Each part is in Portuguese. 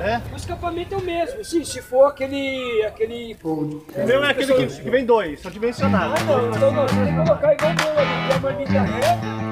É? O escapamento é o mesmo, sim, se for aquele. aquele. O meu é aquele que, que vem dois, só dimensionado. Ah não, então não, você tem que colocar igual o meu ali, que é a marmita reta.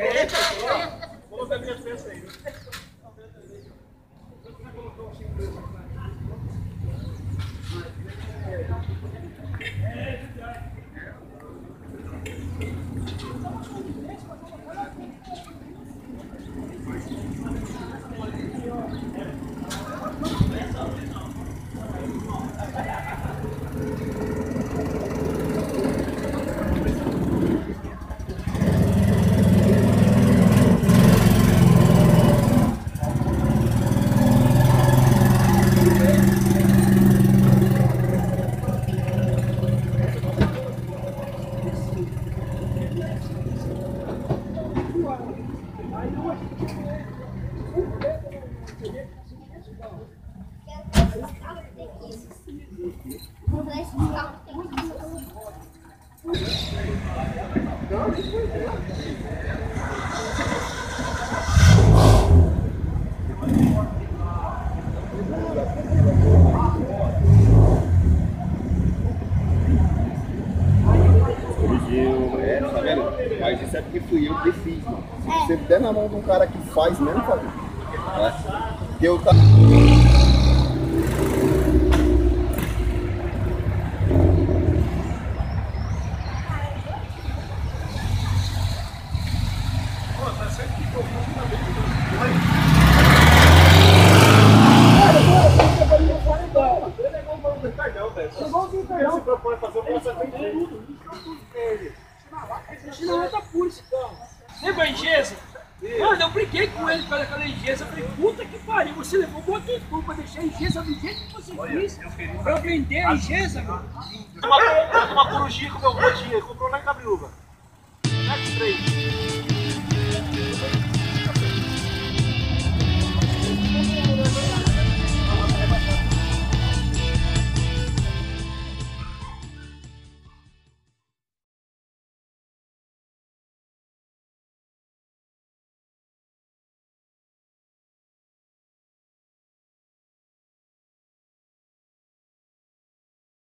Corrigiu, Mas isso é porque fui eu que fiz, mano. Se você der na mão de um cara que faz mesmo, cara. É. Porque eu tá. Lembra a Ingesa? Mano, eu briguei com ele pela aquela Ingesa. Eu falei, puta que pariu, você levou boa pra deixar a Ingesa do jeito que você quis. Pra eu vender a Ingesa, mano. Uma, uma corujinha com meu avô tinha, comprou lá em Cabiúva. X3.